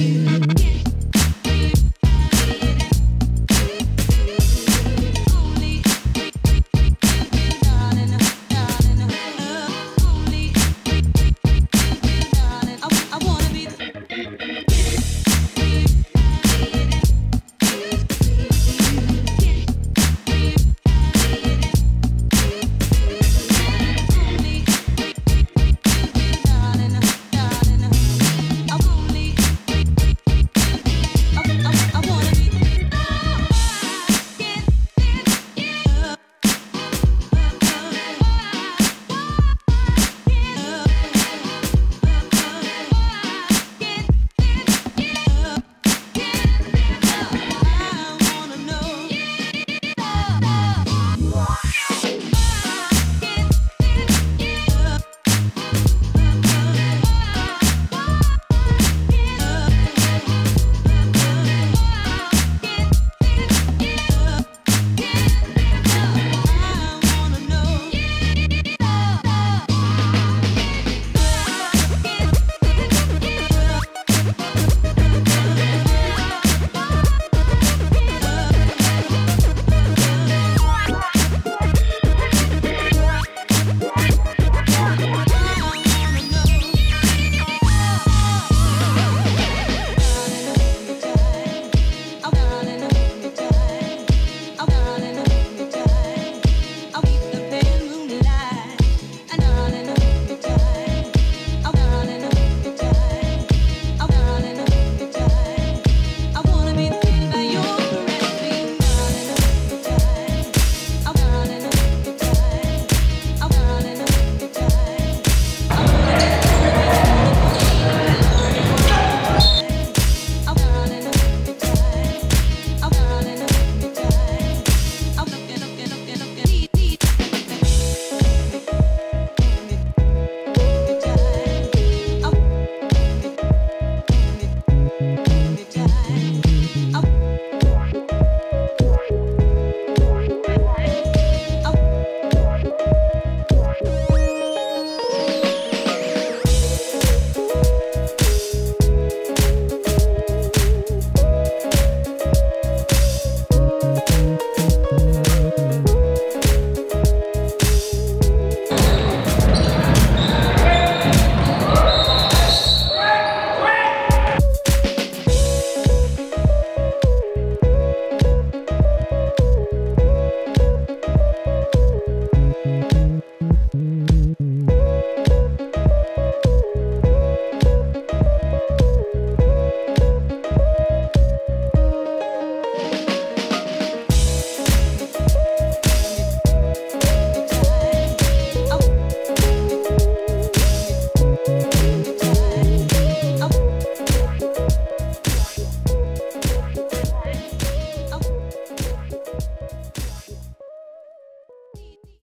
you.